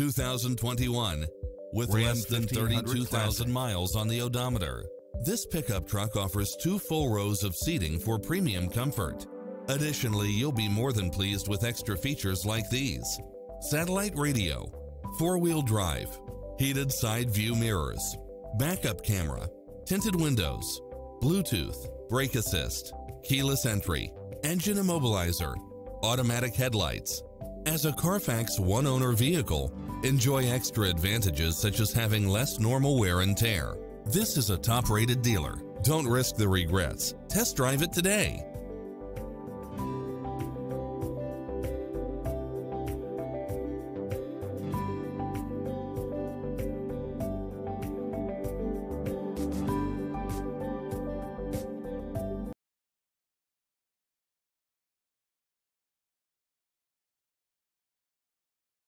2021 with Ram less than 32,000 miles on the odometer. This pickup truck offers two full rows of seating for premium comfort. Additionally, you'll be more than pleased with extra features like these. Satellite radio, four-wheel drive, heated side view mirrors, backup camera, tinted windows, Bluetooth, brake assist, keyless entry, engine immobilizer, automatic headlights. As a Carfax one-owner vehicle, enjoy extra advantages such as having less normal wear and tear. This is a top-rated dealer. Don't risk the regrets. Test drive it today.